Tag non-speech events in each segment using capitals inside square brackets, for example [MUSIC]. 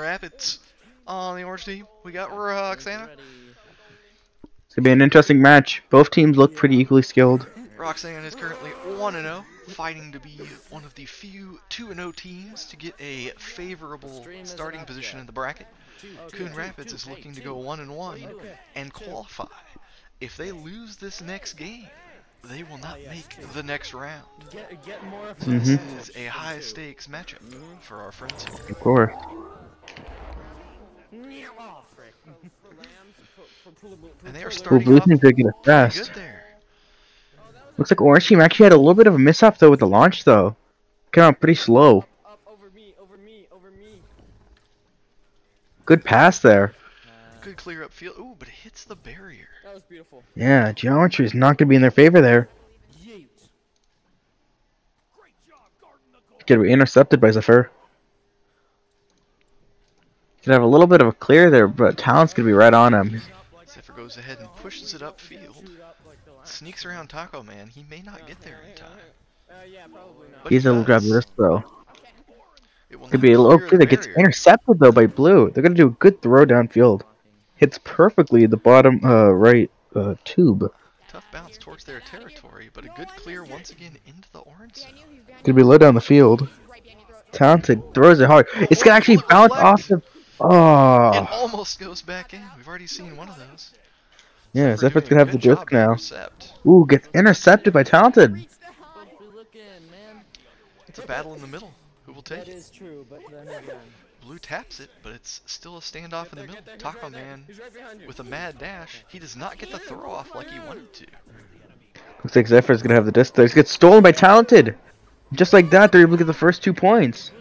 Rapids on the orange team. We got Roxana. It's gonna be an interesting match. Both teams look pretty equally skilled. Roxana is currently 1 0, fighting to be one of the few 2 0 teams to get a favorable starting position in the bracket. Coon Rapids is looking to go 1 1 and qualify. If they lose this next game, they will not make the next round. This Mhm. is a high stakes matchup for our friends here. Of course. And they are Well, starting blue off team's gonna get it fast. Looks like orange team actually had a little bit of a mishap though with the launch though. Came out pretty slow. Good pass there. Good clear up field. Ooh, but it hits the barrier. That was beautiful. Yeah, geometry is not gonna be in their favor there. Get Gonna intercepted by Zephyr. Could have a little bit of a clear there, but Talon's gonna be right on him. Zephyr goes ahead and pushes it upfield. Sneaks around Taco Man. He may not get there in time. Yeah, probably not. But He's he able to grab this throw. It Could be a little clear that gets intercepted though by blue. They're gonna do a good throw downfield. Hits perfectly the bottom uh, right uh, tube. Tough bounce towards their territory, but a good clear once again into the orange zone. Gonna be low down the field. Talented throws it hard. It's gonna actually bounce off the. Ah. It Oh, almost goes back in. We've already seen one of those. yeah. Zephyr Zephyr's gonna have the good job disc now. intercept. Ooh, gets intercepted by Talented. It's a battle in the middle. Who will take That it? is true, but then again. Blue taps it, but it's still a standoff in the middle. Taco Man right with a mad dash. He does not get the throw off like he wanted to. Looks like Zephyr's gonna have the disc there. He gets stolen by Talented. Just like that, they're able to get the first two points.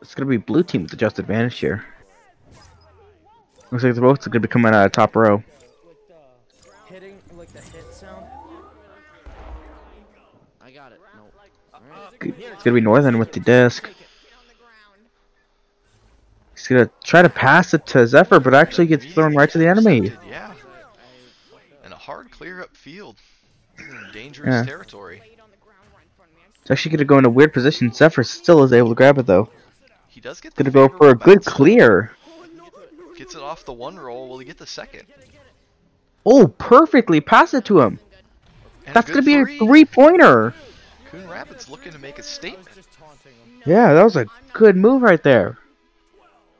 It's gonna be blue team with the joust advantage here. Looks like they're gonna be coming out of top row. The hitting, like the hit sound. I got it. No. It's gonna be Northern with the disc. Get on the ground. He's gonna try to pass it to Zephyr, but actually gets thrown right to the enemy. Yeah. And a hard clear up field. [CLEARS THROAT] Dangerous Yeah. territory. Laid on the ground right in front of me. I It's actually gonna go in a weird position. Zephyr still is able to grab it though. He does get the Gonna go for a good bounce. clear. Gets it off the one roll. Will he get the second? Oh, perfectly pass it to him. And That's gonna be a three. three pointer. Coon Rapids looking to make a statement. Just taunting him. Yeah, that was a good move right there.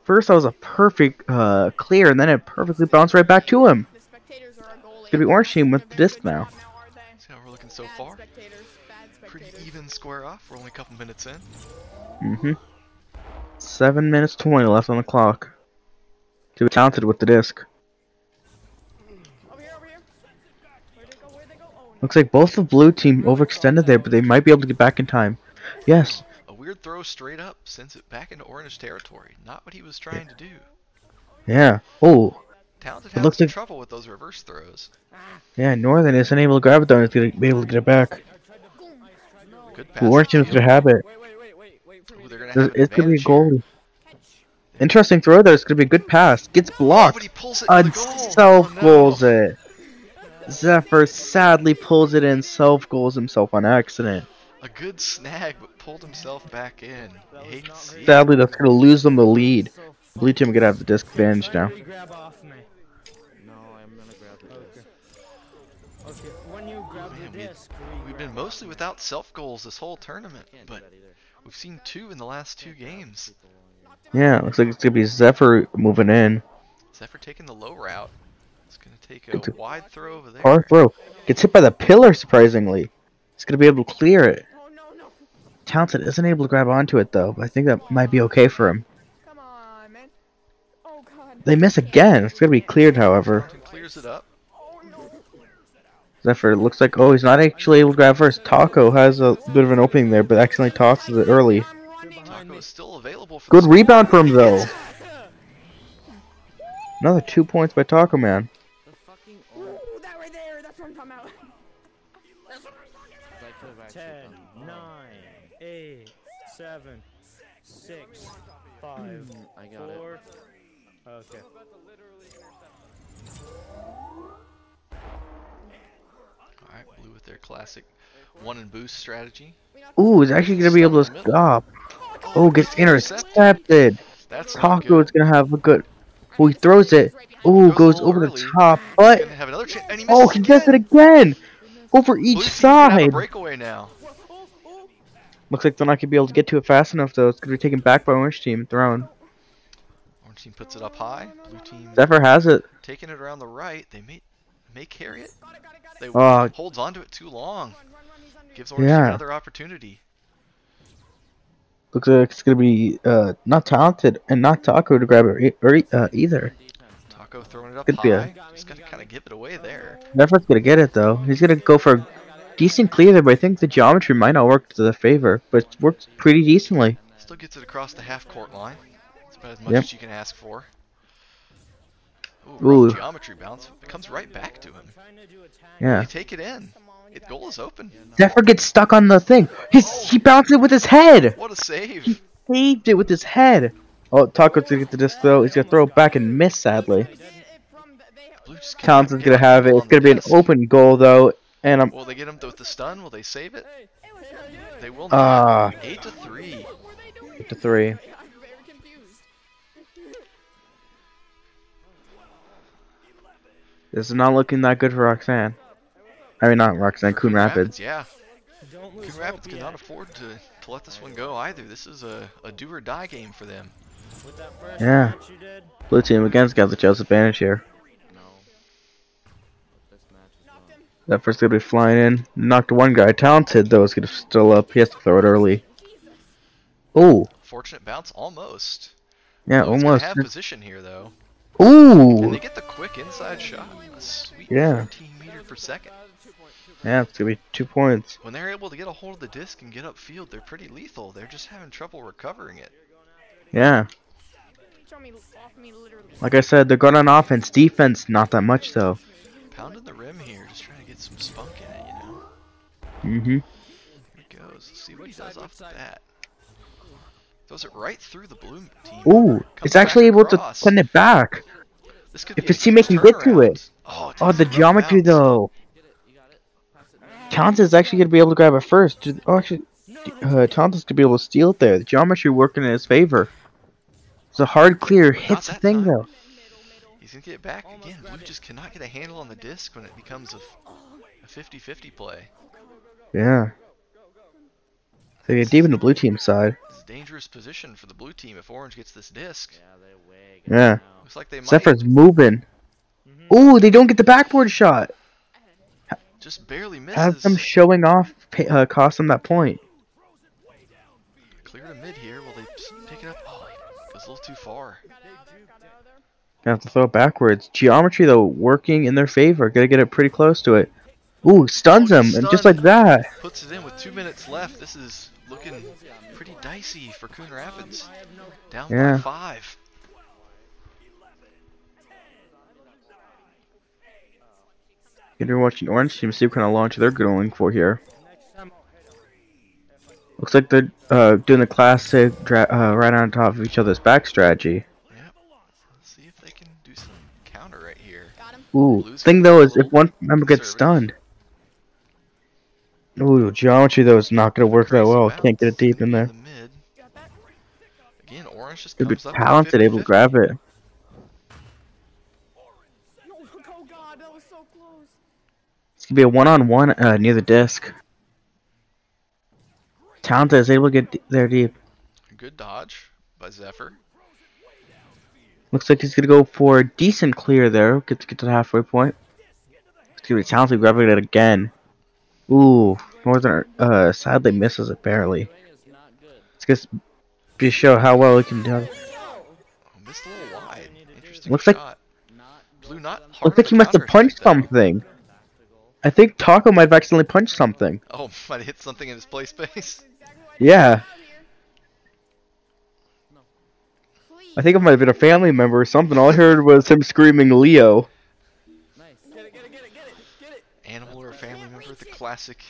First, that was a perfect uh, clear, and then it perfectly bounced right back to him. The spectators are our goalie. gonna be orange team with the disc now. good job aren't they? See how we're looking so far. Pretty even square off. We're only a couple minutes in. Mm-hmm. Seven minutes twenty left on the clock. To be talented with the disc. Over here, over here. Go? Where'd they go? Oh, no. Looks like both the blue team overextended there, but they might be able to get back in time. Yes. A weird throw straight up sends it back into orange territory. Not what he was trying to do. Yeah. Oh. Talented It has looks like- trouble with those reverse throws. Yeah. Northern is unable to grab it though. and It's gonna be able to get it back. Good pass. Orange team's gonna have it. It's, have it's gonna be a advantage goal. Interesting throw there. It's gonna be a good pass. Gets Oh, blocked. but he pulls it and goal. self Oh, no. goals it. Zephyr sadly pulls it in, self goals himself on accident. A good snag, but pulled himself back in. You hate to see it. Sadly, that's gonna lose them the lead. Blue team are gonna have the disc advantage now. Try to grab off me. No, I'm gonna grab the Okay. Okay. When you grab Man, the we- disc, we We've been mostly without self goals this whole tournament, Can't do but that either. We've seen two in the last two games. Yeah, looks like it's gonna be Zephyr moving in. Zephyr taking the low route. It's gonna take It's a a wide throw over there. Hard throw. Gets hit by the pillar, surprisingly. It's gonna be able to clear it. Oh, no, no. Talented isn't able to grab onto it though, but I think that might be okay for him. Come on, man. Oh, God. They miss again. It's gonna be cleared, however. Clears it up. No. Zephyr looks like oh he's not actually able to grab first. Taco has a bit of an opening there, but accidentally tosses it early. Taco is still available for Good rebound for him though. Another two points by Taco Man. The fucking Ooh, oh, that right there. That's what I'm talking about. That's what I'm talking about. I could have actually Ten, done. nine, eight, seven, six, five, hmm, I got it. Okay. With their classic one and boost strategy. Ooh, he's actually gonna be able to stop. Oh, gets intercepted. That's Taco is gonna have a good. Oh, he throws it. Ooh, Goes over little the top, but have another and he oh, he does it again. again. Over each team can have a side. breakaway now. Looks like they're not gonna be able to get to it fast enough though. It's gonna be taken back by Orange Team, thrown. Orange team puts it up high. Blue team Zephyr has it. taking it around the right. They may may carry it. Got it, got it, got it. They Oh. holds onto it too long. He's. Gives Orange Yeah. another opportunity. Looks like it's gonna be uh not talented and not Taco to grab it or, uh, either. Taco throwing it up Could be a- high. Just gotta kind of give it away there. Zephyr's gonna get it though. He's gonna go for a decent clear there, but I think the geometry might not work to the favor, but it works pretty decently. Still gets it across the half court line. It's about as much Yep. as you can ask for. Ooh, Ooh. geometry bounce. Comes right back to him. Yeah. You take it in. It goal is open. Zephyr gets stuck on the thing. He's, oh. He bounced it with his head. What a save. He saved it with his head. Oh, Taco's going to get the disc, though. He's going to throw it back and miss, sadly. Townsend's going to have it. It's going to be an open goal, though. And I'm... Will they get him with the stun? Will they save it? They will not. Uh, 8 to 3. 8 to 3. This is not looking that good for Roxana. I mean, not Roxana, Coon Rapids. Yeah. Don't Coon Rapids yet. cannot afford to, to let this one go either. This is a, a do or die game for them. With that first Yeah. match you did, Blue team against got the Chelsea advantage here. No. This is Knocked done. him. That first gonna be flying in. Knocked one guy. Talented though is gonna still up. He has to throw it early. Oh, Fortunate bounce, almost. yeah, Blue's almost. have position here though. Ooh, And they get the quick inside shot. A sweet Yeah. 14 meter per second. yeah, it's gonna be two points. When they're able to get a hold of the disc and get upfield, they're pretty lethal. They're just having trouble recovering it. Yeah, Throw me off me literally. like I said, they're good on offense. Defense, not that much though. Pounding the rim here, just trying to get some spunk in it, you know? Mm-hmm. Here he goes. Let's see what he does off the bat. Throws it right through the blue team. Ooh, it's actually able to send it back. If a teammate can get to it. Oh, it Oh, the geometry bounce. though. Get it. You got it. Pass it. Townsend's actually gonna be able to grab it first. Oh, actually, uh, Townsend's gonna be able to steal it there. The geometry working in his favor. It's a hard clear. Hits the thing time. though. He's gonna get it back again. Blue just cannot get a handle on the disc when it becomes a f- a 50-50 play. Yeah. They get deep in the blue team side. It's a dangerous position for the blue team if Orange gets this disc. Yeah, they way. Yeah. Looks like they might Zephyr's moving. Mhm. Ooh, they don't get the backboard shot. just barely Have them misses. showing off pa- uh, cost them that point. Clear to mid here. Will they pick it up? Oh, he goes a little too far. Got out of there, got out of there. Gonna have to throw it backwards. Geometry though working in their favor. Gotta get it pretty close to it. Ooh, stuns Oh, him, he's and just like that. Puts it in with two minutes left. This is looking pretty dicey for Coon Rapids. Down Yeah. by five. Be watching Orange Team see what kind of launch they're going for here. Looks like they're uh, doing the classic dra- uh, right on top of each other's back strategy. Yep. Let's see if they can do some counter right here. Ooh, thing though is if one member gets stunned. Ooh, geometry though is not gonna work that well. Can't get it deep in there. be the mid. Got that. Again, Orange just comes up talented, able to grab it. No, god, that was so close. It's gonna be a one-on-one uh, near the disc. Talented is able to get there deep. Good dodge by Zephyr. Looks like he's gonna go for a decent clear there. Get to get to the halfway point. It's gonna be talented grabbing it again. Ooh, Northern uh sadly misses it barely. Swing is not good. It's just to show how well he can do. it. Oh, missed a little wide. Interesting Looks like- shot. Blue not Looks like he must have punched something. I think Taco might have accidentally punched something. Oh, [LAUGHS] might hit something in his play space. Exactly what I Yeah, did out here. No. Please. I think it might have been a family member or something. All I heard was him screaming Leo. Nice. Get it, get it, get it, get it. Animal or a family member, the classic.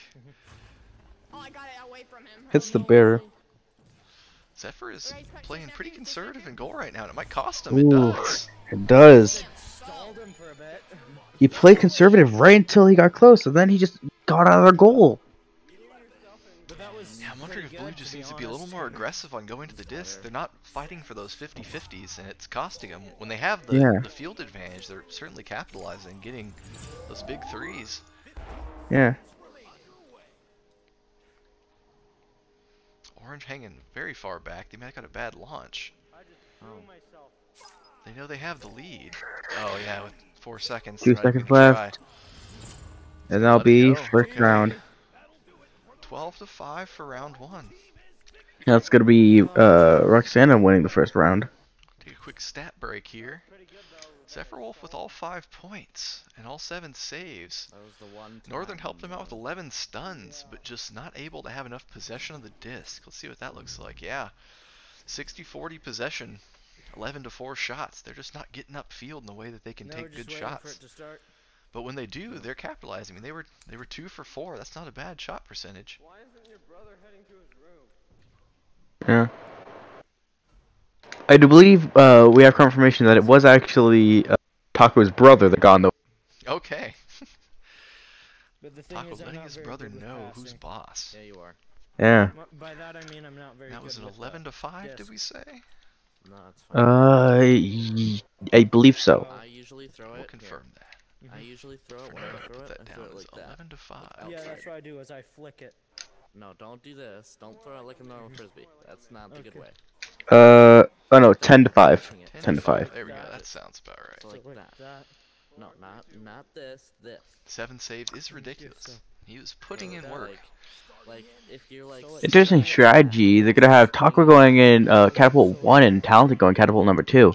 Oh, I got it away from him. Hits the bear. Zephyr is playing pretty that dude, chase conservative in goal right now, and it might cost him. It does. It does. Stalled him for a bit. he played conservative right until he got close, and then he just got out of their goal. But that was Yeah, I'm wondering if Blue just needs to be a little more aggressive on going to the disc. They're not fighting for those 50-50s, and it's costing them. When they have the, Yeah. the field advantage, they're certainly capitalizing, getting those big threes. Yeah. Orange hanging very far back. They might have got a bad launch. Oh. myself. They know they have the lead. Oh yeah, with four seconds. Two they're not even seconds gonna left. And that'll Let be go. first Okay. round. Twelve to five for round one. That's gonna be uh Roxana winning the first round. Take a quick stat break here. Sephiroth with all five points and all seven saves. That was the one. Northern helped him out with 11 stuns, but just not able to have enough possession of the disc. Let's see what that looks like. Yeah, 60-40 possession, 11 to 4 shots. They're just not getting upfield in the way that they can No, take just good waiting For shots. it to start. But when they do, they're capitalizing. I mean, they were they were two for four. That's not a bad shot percentage. Why isn't your brother heading to his room? Yeah. I do believe uh we have confirmation that it was actually uh, Taco's brother that got in the Okay, [LAUGHS] But the thing Taco is, letting his brother know who's boss. Yeah, you are. Yeah. By that I mean I'm not very That good was an with, uh, 11 to 5, did we say? No, it's fine. Uh y- I believe so. I usually throw We'll it. confirm that. Here. I usually throw it when I put throw it. that I down throw it as like that. 11 to 5. Yeah, that's what I do is I flick it. No, don't do this. Don't throw it like a normal frisbee. That's not the good way. Uh oh no, ten to five. Pushing it. 10 to 5. There we go. That sounds about right. So So like like that. that. No, not not this. This. Seven saves is ridiculous. He was putting in work. Like, like if you're like. Interesting strategy. They're gonna have Taco going in uh catapult one and Talented going catapult number two.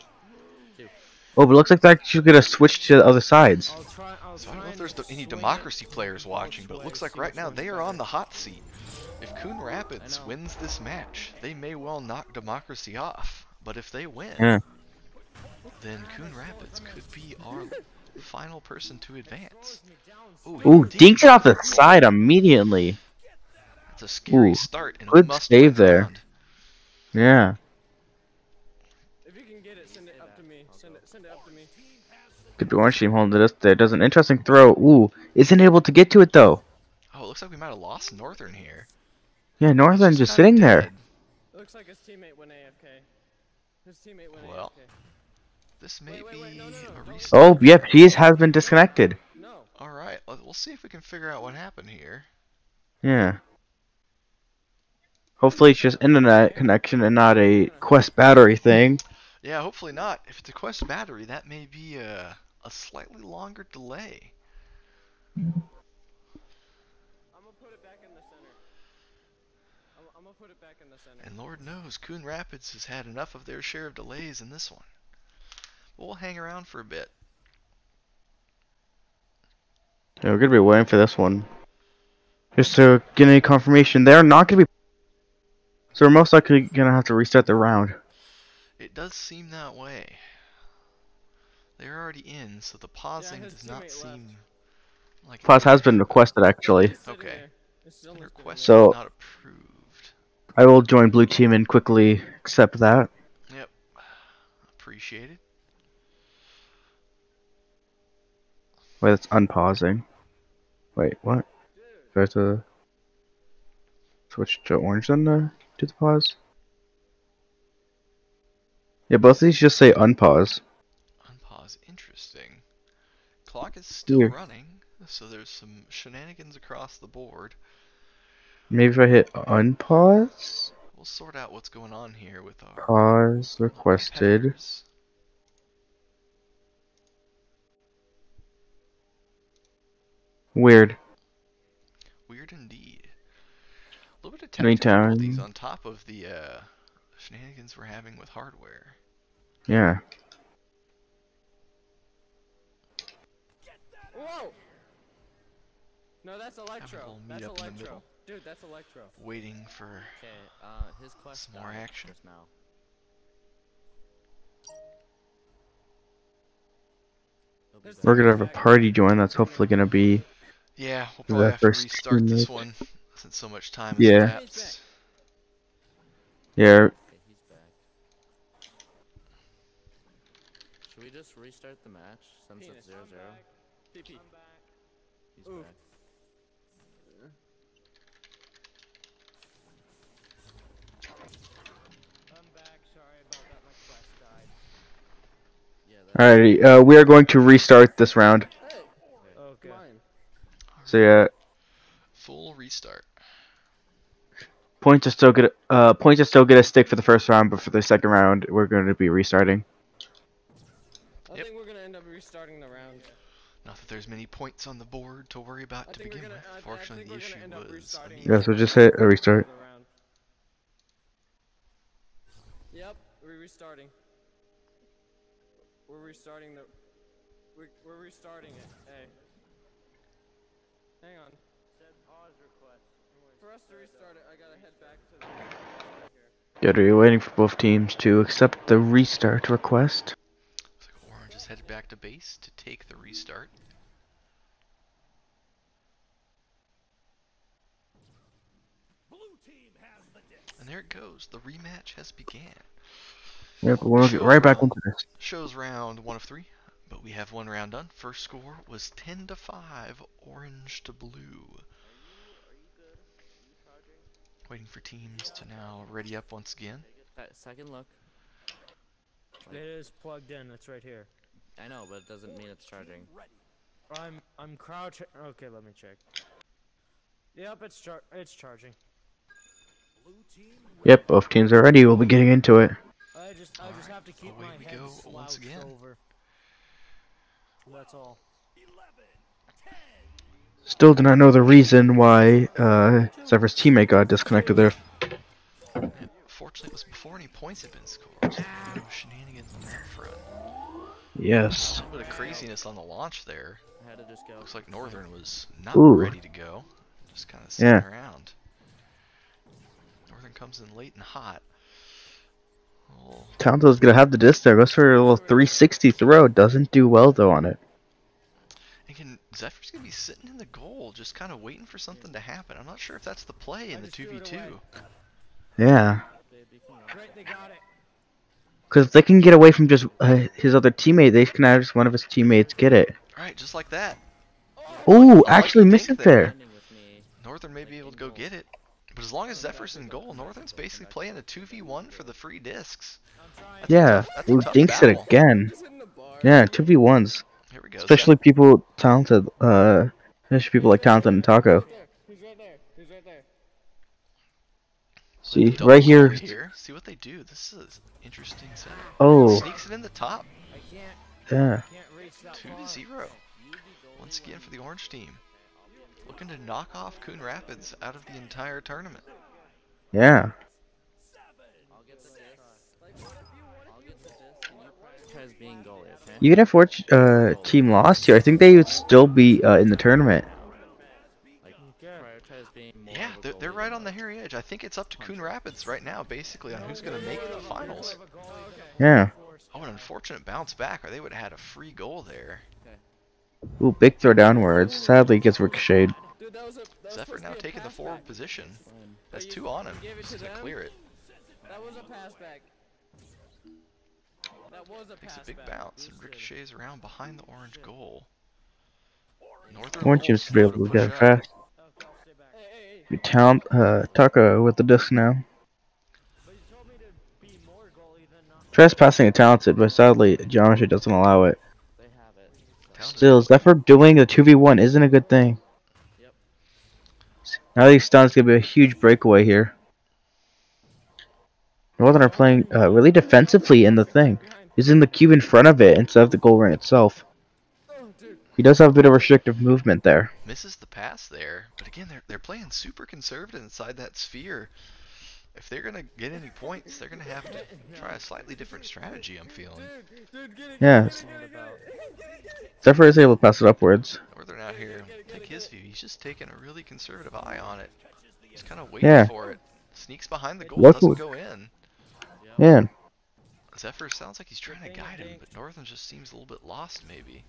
Two. Oh, but it looks like they're actually gonna switch to the other sides. I'll try. I'll So I don't know if there's any democracy players watching, but it looks like right now they are on the hot seat. If Coon Rapids wins this match, they may well knock democracy off. But if they win, Yeah. then Coon Rapids could be our final person to advance. Ooh, Ooh, dinks dinks it off the side immediately. That's a scary Ooh, start and good must save there. around. Yeah. If you can get it, send it up to me. It, send it up to me. Could be orange team holding this. There does an interesting throw. Ooh, isn't able to get to it though. Oh, it looks like we might have lost Northern here. Yeah, Northern He's just kinda sitting there. It looks like his teammate went AFK. His teammate went Well. AFK. This may Wait, wait, be wait, no, no, no, a don't- restart. Oh, yep, she has been disconnected. No. All right, let- we'll see if we can figure out what happened here. Yeah. Hopefully it's just internet connection and not a Quest battery thing. Yeah, hopefully not. If it's a Quest battery, that may be a, a slightly longer delay. I'm gonna put it back in the center. I'm, I'm gonna put it back in the center. And Lord knows, Coon Rapids has had enough of their share of delays in this one. But we'll hang around for a bit. Yeah, we're gonna be waiting for this one. Just to get any confirmation, they're not gonna be. So we're most likely gonna have to restart the round. It does seem that way. They're already in, so the pausing his does not teammate seem like Pause has been requested actually. Okay. there. It's still an not request there. So- not approved. I will join blue team and quickly accept that. Yep. Appreciate it. Wait, that's unpausing. Wait, what? Do I have to switch to orange then to do the pause? Yeah, both of these just say unpause. Unpause. Interesting. Clock is still running, so there's some shenanigans across the board. Maybe if I hit unpause? We'll sort out what's going on here with our Pause requested. competitors. Weird. Weird indeed. A little bit of Any technical difficulties time. on top of the uh, shenanigans we're having with hardware. Yeah. Whoa! No, that's Electro. That's meet up in the Electro. Middle. Dude, that's Electro. Waiting for Okay, uh, his quest Some more action. now. He'll be There's back. We're gonna have a party join that's hopefully gonna be Yeah, we'll For probably that have to first restart this one since so much time has Yeah. elapsed. yeah. Okay, he's back. Should we just restart the match since Penis. it's zero I'm zero? back. TP. He's Oof. back. I'm back. Sorry about that. My quest died. Yeah, that, Alrighty, uh, we are going to restart this round. Hey, Okay. So yeah, Full restart. points are still gonna uh points are still gonna stick for the first round, but for the second round we're going to be restarting. I Yep. think we're gonna end up restarting the round. Not that there's many points on the board to worry about I to begin gonna- with. I- I Fortunately, think the issue gonna end up was a restarting means Yeah, so just hit a restart. Yep, we're restarting. We're restarting the. We're, we're restarting it. Hey. Hang on. Said pause request. For us to restart it, I gotta head back to the. right here. Yeah, we're waiting for both teams to accept the restart request. Looks like Orange is headed back to base to take the restart. And there it goes. The rematch has began. Yep, we'll get right back into this. Shows round one of three, but we have one round done. First score was 10 to 5, orange to blue. Waiting for teams to now ready up once again. Second look. It is plugged in. It's right here. I know, but it doesn't mean it's charging. I'm I'm crouching. Okay, let me check. Yep, it's char it's charging. Blue team. Yep, both teams are ready. We'll be getting into it. I just I just have to keep away my we head go once again. over. That's all. Still do not know the reason why uh, Zephyr's teammate got disconnected there. Fortunately, it was before any points had been scored. No shenanigans on that front. Yes. A little bit of craziness on the launch there. Had to just go. Looks like Northern was not Ooh. ready to go. Just kind of sitting Yeah. around. Northern comes in late and hot. Oh, Townto's gonna have the disc there. Goes for a little 360 throw. Doesn't do well though on it. and can, Zephyr's gonna be sitting in the goal, just kind of waiting for something to happen. I'm not sure if that's the play in the just threw it 2v2. Yeah. Baby, come they. Because they can get away from just uh, his other teammate. They can have just one of his teammates get it. Right, just like that. Ooh, actually missed it there. there. Landing with me. Northern may be able to go get it. But as long as Zephyr's in goal, Northern's basically playing a 2v1 for the free discs. That's Yeah. tough- that's a Ooh, tough dinks it again. Just hitting the bar. Yeah, 2v1s. Here we go. Especially people talented, uh, especially people like Talented and Taco. There. He's right there. He's right there. See, right here. here. See what they do. This is interesting setup. Oh, Sneaks it in the top. Yeah. can't reach that Two to zero. Once again for the orange team. Looking to knock off Coon Rapids out of the entire tournament. Yeah. I'll get the disc. I'll get the disc, and you prioritize being goalie, okay? Even if our uh, team lost here, I think they would still be uh, in the tournament. Like, Okay. prioritize being more Yeah, they're, they're right on the hairy edge. I think it's up to Coon Rapids right now, basically, on who's going to make the finals. Yeah. Oh, an unfortunate bounce back, or they would have had a free goal there. Ooh, big throw downwards. Sadly, gets ricocheted. Dude, that was a. That was Zephyr now taking the forward back. position. That's two on him you gave it just to to clear it. That was a pass back. That was a Takes pass a big back. bounce and It was good. ricochets around behind the orange goal. Northern I want you to be able to get it fast. You talent, uh, Taco with the disc now. But you told me to be more goalie than not. Trespassing a talented, but sadly, geometry doesn't allow it. They have it. Talented Still, Zephyr doing the 2v1 isn't a good thing. Yep. Now these stuns gonna be a huge breakaway here. Northern are playing uh, really defensively in the thing. Behind. Using the cube in front of it instead of the goal ring itself. He does have a bit of restrictive movement there. misses the pass there. But again, they're they're playing super conservative inside that sphere. If they're gonna get any points, they're gonna have to try a slightly different strategy. I'm feeling. Dude, dude, get it. Yeah, Zephyr is able to pass it upwards. Northern out here, take his view. He's just taking a really conservative eye on it. He's kind of waiting Yeah. for it. Sneaks behind the goal, Look doesn't go in. Man, Zephyr sounds like he's trying to guide him, think- but Northern just seems a little bit lost, maybe.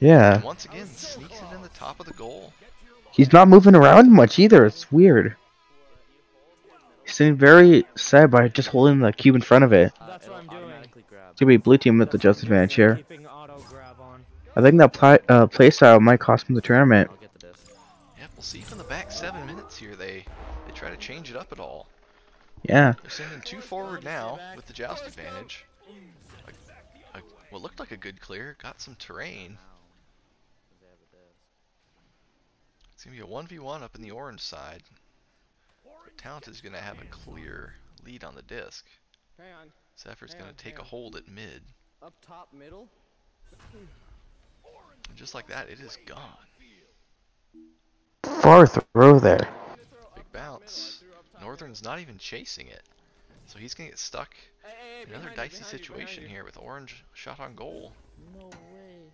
Yeah. And once again, sneaks it in the top of the goal. He's not moving around much either. It's weird. He seemed very sad by just holding the cube in front of it. Uh, That's what I'm doing. It's gonna be blue team with the That's joust advantage here. Keeping auto grab on. I think that play, uh, playstyle might cost him the tournament. I'll get the disc. Yep, we'll see if in the back seven minutes here they they try to change it up at all. Yeah. They're sending two forward now with the joust advantage. A, a, what looked like a good clear, got some terrain. Cause they have a disc. It's gonna be a one v one up in the orange side. But Talent is gonna have a clear lead on the disc. Hang on. Zephyr's gonna take a hold at mid. Up top, middle. And just like that, it is gone. Far throw there. Big bounce. Northern's not even chasing it. So he's gonna get stuck Hey, hey, hey, Another dicey you, situation you. here with Orange shot on goal. No way.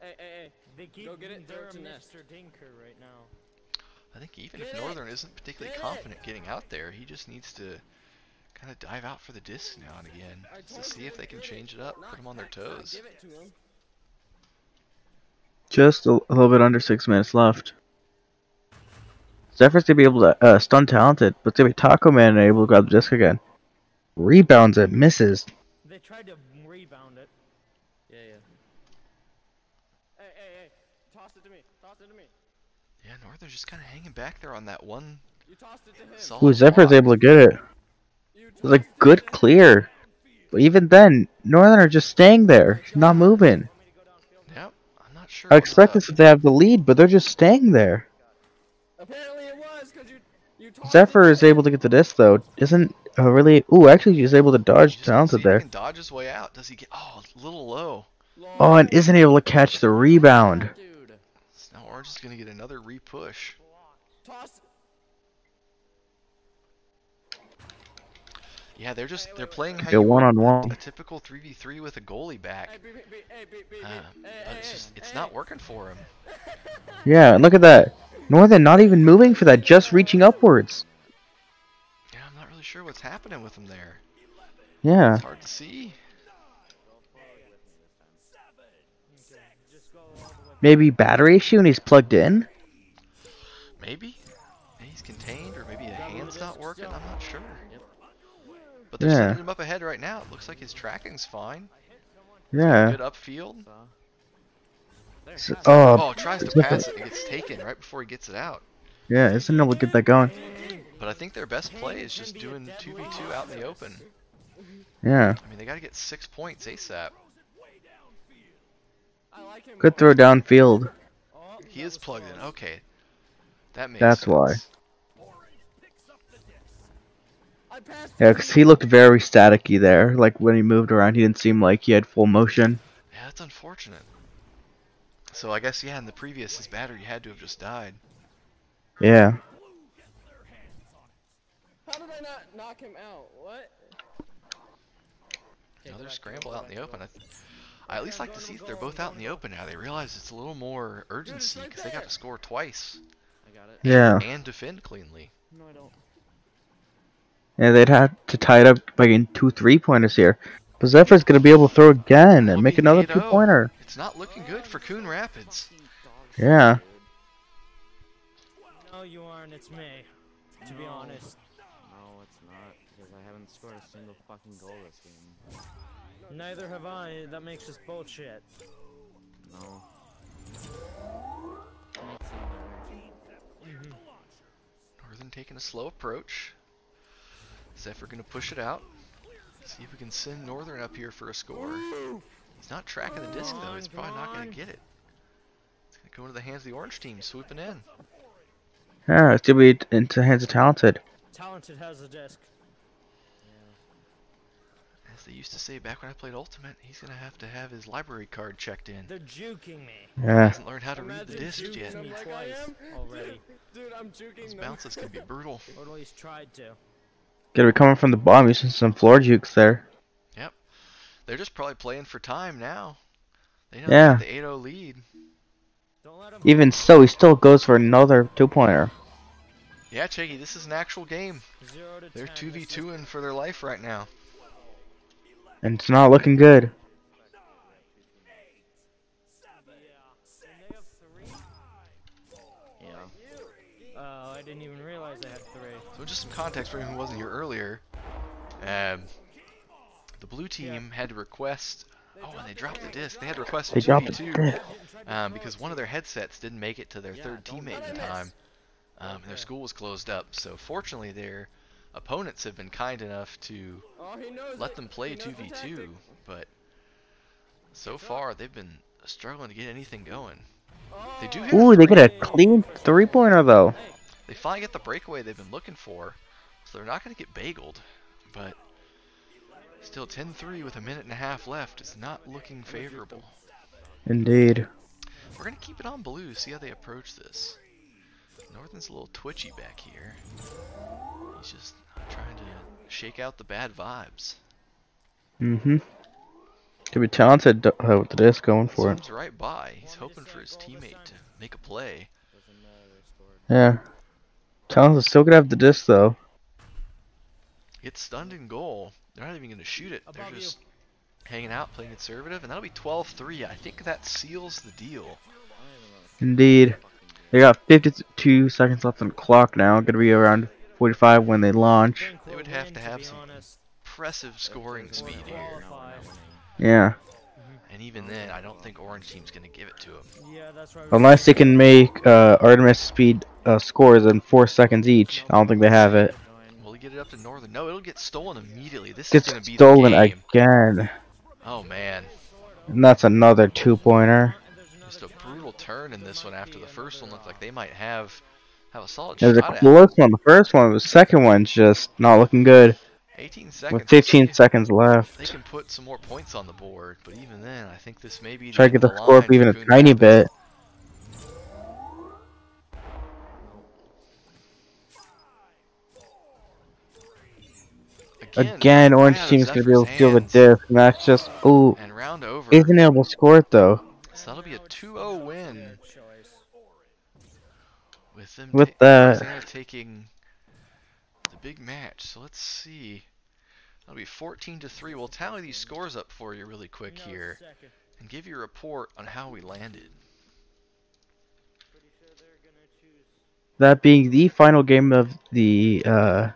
Hey, hey, hey. They keep Go get it, throw they're a. Mr. Dinker right now. I think even if! Northern isn't particularly confident getting out there, he just needs to kind of dive out for the disc now and again to see if they can change it up, Not put them on their toes. Give it to him. Just a, a little bit under six minutes left. Zephyr's gonna be able to uh, stun talented, but it's gonna be Taco Man able to grab the disc again. Rebounds it, misses. They tried to rebound it. Yeah, yeah. Hey, hey, hey. Toss it to me. Toss it to me. Yeah, Northern's just kind of hanging back there on that one You tossed it to him. solid Ooh, Zephyr's able to get it. It's a good clear. But even then, Northern are just staying there, not moving. Yep, I'm not sure. I expect this if they have the lead, but they're just staying there. Apparently it was because you you tossed Zephyr it is to him. able to get the disc though. Isn't uh, really? Ooh, actually, he's able to dodge just talented see if there. He dodge his way out. Does he get? Oh, a little low. Oh, and isn't able to catch the rebound. Dude. So now Orange is gonna get another repush. Toss. Yeah, they're just they're playing how you one on one. a typical 3v3 with a goalie back. Uh, Hey, but hey, it's just it's not working for him. [LAUGHS] Yeah, and look at that. Northern not even moving for that, just reaching upwards. Yeah, I'm not really sure what's happening with him there. Yeah. It's hard to see. Maybe battery issue and he's plugged in? Maybe. Maybe he's contained, or maybe a Got one of hand's not working. I'm not sure. Yep. But they're Yeah. sending him up ahead right now. It looks like his tracking's fine. Yeah. Good upfield. Saw. There. S- pass. Oh, Oh, tries to pass it. It gets taken right before he gets it out. yeah, isn't able to get that going. But I think their best play is just doing 2v2 out in the open. Yeah. I mean, they got to get six points ASAP. I like him. Good throw downfield. Oh, He is plugged in. Okay. That makes That's sense. why. I Yeah, because he looked very staticky there. Like when he moved around, he didn't seem like he had full motion. Yeah, that's unfortunate. So I guess, yeah, in the previous, his battery had to have just died. Yeah. How did I not knock him out? What? Another scramble out in the open. I, at least like to see if they're both out in the open now. They realize it's a little more urgency because they got to score twice I got it. Yeah. and defend cleanly. No, I don't. Yeah, they'd have to tie it up by getting two three pointers here. But Zephyr's gonna be able to throw again and make another two pointer. It's not looking good for Coon Rapids. Fucking dog shit, Yeah. No, you aren't. It's me. To be honest. Haven't scored a single fucking goal this game. Neither have I. That makes us bullshit. No. Makes it better. Northern taking a slow approach. Zephyr gonna push it out. See if we can send Northern up here for a score. He's not tracking the disc though. He's probably not gonna get it. It's gonna go into the hands of the orange team, swooping in. Yeah, it's gonna be into the hands of talented. Talented has a disc. As they used to say back when I played Ultimate, he's gonna have to have his library card checked in. They're juking me. Yeah. He Hasn't learned how to read the Imagine disc yet. Me like twice already. Dude, I'm juking Those them. bounces can be brutal. [LAUGHS] Or at least tried to. Gotta be coming from the bottom using some floor jukes there. Yep. They're just probably playing for time now. They know Yeah. they the 8-0 lead. Don't let him. Even so, he still goes for another two pointer. Yeah, Cheggy, this is an actual game. Zero to They're 10. This is- 2v2ing for their life right now. And it's not looking good. Yeah. Oh, I didn't even realize I had three. So just some context for anyone who wasn't here earlier. Um, the blue team had to request Oh, and they dropped the disc. They had requested They dropped 2v2 the disc. um, because one of their headsets didn't make it to their third teammate in time. Um, and their school was closed up. So fortunately, their opponents have been kind enough to Oh, let them play He knows the 2v2. tactic. But so far, they've been struggling to get anything going. Oh, They do have Ooh, they get a clean three pointer though. They finally get the breakaway they've been looking for, so they're not going to get bageled. But still, 10-3 with a minute and a half left is not looking favorable. Indeed. We're going to keep it on blue, see how they approach this. Northern's a little twitchy back here. He's just trying to shake out the bad vibes. Mm-hmm. Could be talented uh, with the disc going for it. Swims right by. He's hoping for his teammate to make a play. Doesn't matter, they scored. Yeah. Talented still gonna have the disc though. Gets stunned in goal. They're not even going to shoot it. They're just hanging out, playing conservative, and that'll be 12-3. I think that seals the deal. Indeed. They got 52 seconds left on the clock now. Gonna be around 45 when they launch. They would have to have some. Impressive scoring speed here. Yeah. And even then, I don't think Orange Team's going to give it to them. Yeah, that's right. Unless they can make uh, Artemis speed uh, scores in four seconds each. I don't think they have it. Will he get it up to Northern? No, it'll get stolen immediately. This Gets is going to be stolen again. Oh, man. And that's another two turn in this one after the first one looked like they might have have a solid There's a shot at it. close one. The first one, the second one's just not looking good. 18 seconds. With 15 They- seconds They left. can put some more points on the board, but even then, I think this may be Try to get of the score up even a tiny Rapids. bit. Again, right Orange out of Team's gonna be able to steal the Zephyr's disc, and that's just ooh, And round over. isn't able to score it though. So that'll be a 2-0 win with them With ta- that- taking the big match. So let's see. That'll be 14 to 3. We'll tally these scores up for you really quick No, here second. and give you a report on how we landed. Pretty sure they're gonna choose. That being the final game of the uh,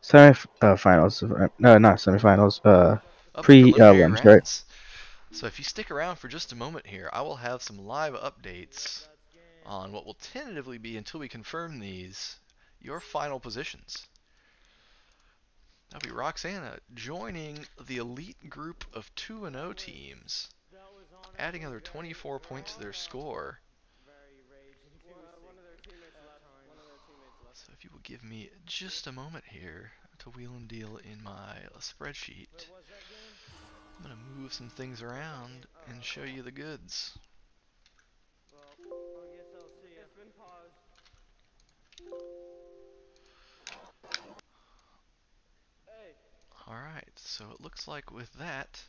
semi uh, finals. uh, No, not semifinals. Uh, Up Pre- uh, preliminary right? So if you stick around for just a moment here, I will have some live updates on what will tentatively be until we confirm these your final positions. That'll be Roxana joining the elite group of 2 and 0 teams, adding another 24 points to their score. So if you will give me just a moment here to wheel and deal in my spreadsheet. I'm gonna move some things around and show you the goods. Alright, so it looks like with that,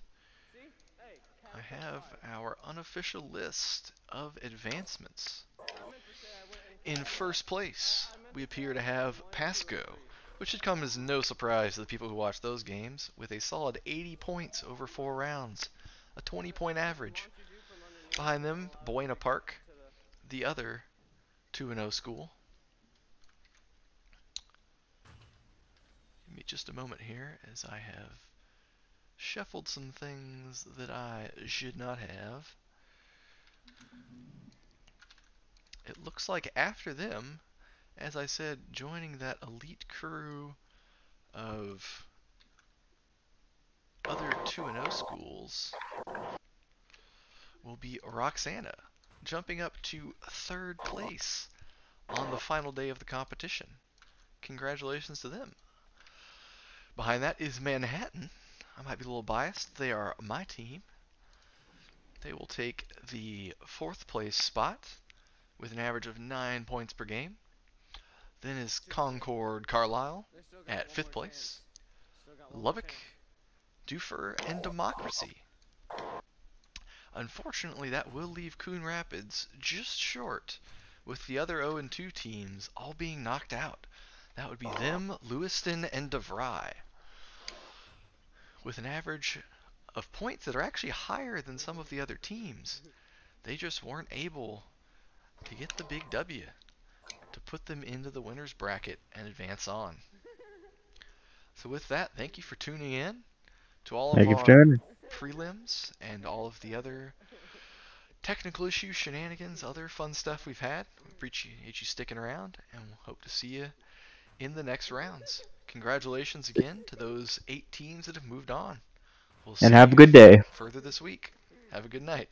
I have our unofficial list of advancements. In first place, we appear to have Pasco, which should come as no surprise to the people who watch those games, with a solid 80 points over four rounds, a 20 point average. Behind them, Buena Park, the other 2 0 school. Give me just a moment here as I have shuffled some things that I should not have. It looks like after them, as I said, joining that elite crew of other 2 0 schools will be Roxana, jumping up to third place on the final day of the competition. Congratulations to them. Behind that is Manhattan. I might be a little biased. They are my team. They will take the fourth place spot with an average of nine points per game. Then is Concord Carlisle at fifth place. Lubbock. Dufur, and Democracy. Unfortunately, that will leave Coon Rapids just short, with the other 0 2 teams all being knocked out. That would be them, Lewiston, and DeVry. With an average of points that are actually higher than some of the other teams. They just weren't able to get the big W to put them into the winner's bracket and advance on. [LAUGHS] So with that, thank you for tuning in to all Thank you of for our joining. prelims and all of the other [LAUGHS] technical issues, shenanigans, other fun stuff we've had. We appreciate you sticking around, and we'll hope to see you in the next rounds. Congratulations again to those eight teams that have moved on. We'll And see have a good day. Further this week. Have a good night.